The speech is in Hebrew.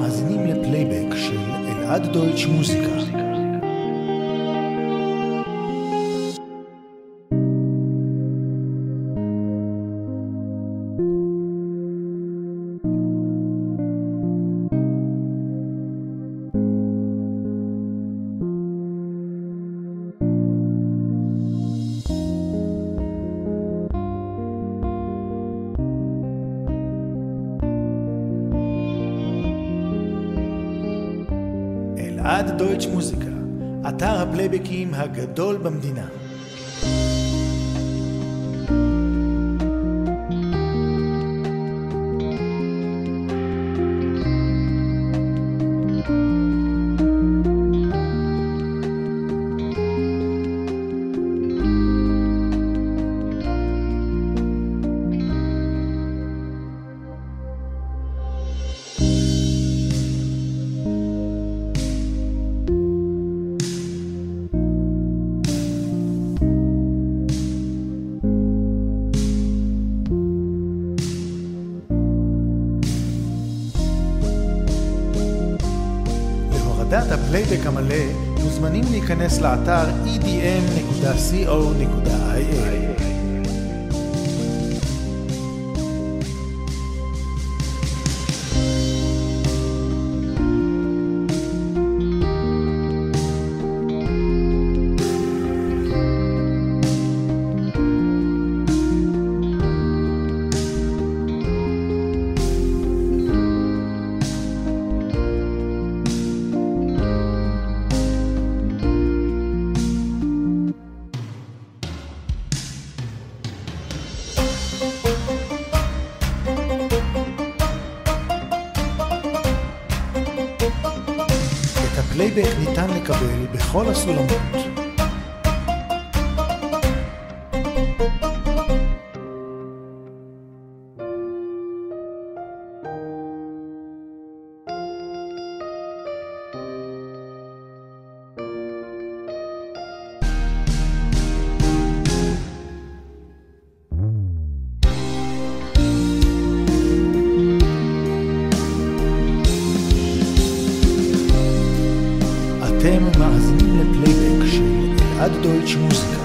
מאזינים לפלייבק של אלעד דויטש מוזיקה. אלעד דויטש מוזיקה, אתר הפלייבקים הגדול במדינה. להורדת הפלייבק המלא מוזמנים להיכנס לאתר edm.co.il את הפלייבק ניתן לקבל בכל הסולמות. אתם מאזינים לפלייבק של אלעד דויטש מוזיקה